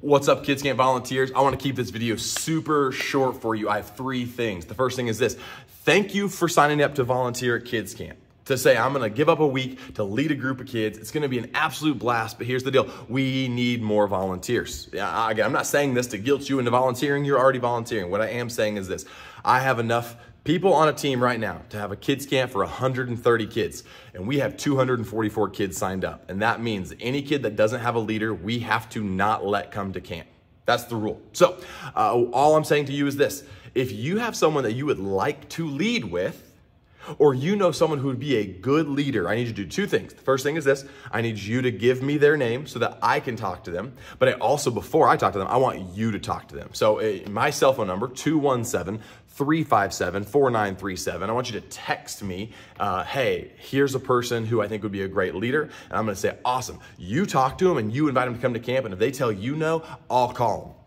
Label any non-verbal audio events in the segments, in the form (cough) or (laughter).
What's up, Kids Camp volunteers? I want to keep this video super short for you. I have three things. The first thing is this thank you for signing up to volunteer at Kids Camp. To say, I'm gonna give up a week to lead a group of kids. It's gonna be an absolute blast, but here's the deal. We need more volunteers. Again, I'm not saying this to guilt you into volunteering, you're already volunteering. What I am saying is this. I have enough people on a team right now to have a kids camp for 130 kids and we have 244 kids signed up. And that means any kid that doesn't have a leader we have to not let come to camp. That's the rule. So uh, all i'm saying to you is this. If you have someone that you would like to lead with or you know someone who would be a good leader, I need you to do two things. The first thing is this I need you to give me their name so that I can talk to them. But I also, before I talk to them, I want you to talk to them. So uh, my cell phone number, 217 357 4937. I want you to text me, uh, hey, here's a person who I think would be a great leader. And I'm gonna say, awesome. You talk to them and you invite them to come to camp. And if they tell you no, I'll call them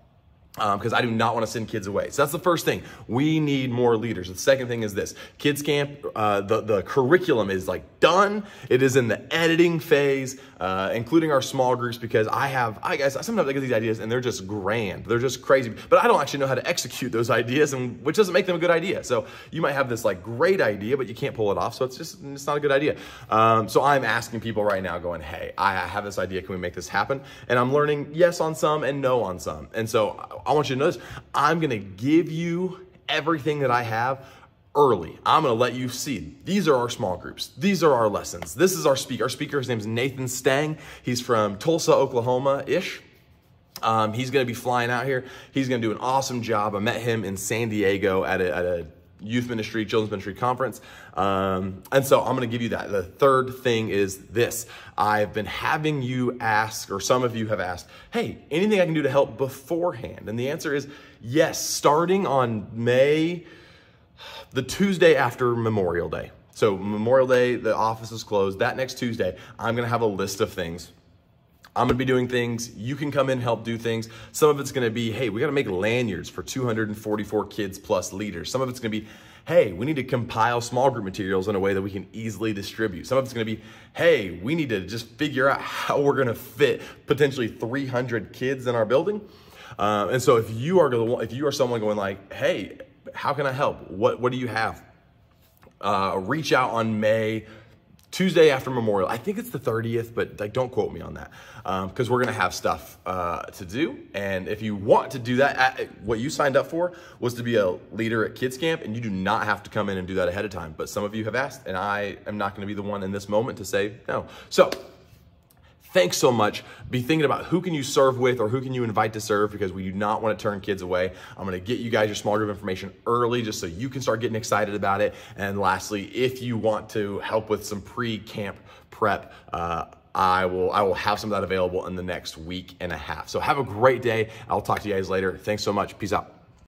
because um, I do not want to send kids away. So that's the first thing. We need more leaders. The second thing is this: kids camp. Uh, the the curriculum is like done. It is in the editing phase, uh, including our small groups. Because I have, I guess, sometimes I get these ideas and they're just grand. They're just crazy, but I don't actually know how to execute those (laughs) ideas, and which doesn't make them a good idea. So you might have this like great idea, but you can't pull it off. So it's just it's not a good idea. Um, so I'm asking people right now, going, "Hey, I have this idea. Can we make this happen?" And I'm learning yes on some and no on some. And so I want you to know this. I'm going to give you everything that I have early. I'm going to let you see. These are our small groups. These are our lessons. This is our speaker. Our speaker, his name is Nathan Stang. He's from Tulsa, Oklahoma-ish. Um, he's going to be flying out here. He's going to do an awesome job. I met him in San Diego at a, at a youth ministry, children's ministry conference. Um, and so I'm going to give you that. The third thing is this. I've been having you ask, or some of you have asked, hey, anything I can do to help beforehand? And the answer is yes, starting on May, the Tuesday after Memorial Day. So Memorial Day, the office is closed. That next Tuesday, I'm going to have a list of things I'm gonna be doing things. You can come in, help do things. Some of it's gonna be, hey, we gotta make lanyards for 244 kids plus leaders. Some of it's gonna be, hey, we need to compile small group materials in a way that we can easily distribute. Some of it's gonna be, hey, we need to just figure out how we're gonna fit potentially 300 kids in our building. Uh, and so if you are gonna, if you are someone going like, hey, how can I help? What what do you have? Uh, reach out on May Tuesday after Memorial. I think it's the 30th, but like don't quote me on that because um, we're gonna have stuff uh, to do. And if you want to do that, what you signed up for was to be a leader at Kids Camp, and you do not have to come in and do that ahead of time. But some of you have asked, and I am not gonna be the one in this moment to say no. So Thanks so much. Be thinking about who can you serve with or who can you invite to serve because we do not want to turn kids away. I'm going to get you guys your small group information early just so you can start getting excited about it. And lastly, if you want to help with some pre-camp prep, uh, I will I will have some of that available in the next week and a half. So have a great day. I'll talk to you guys later. Thanks so much. Peace out.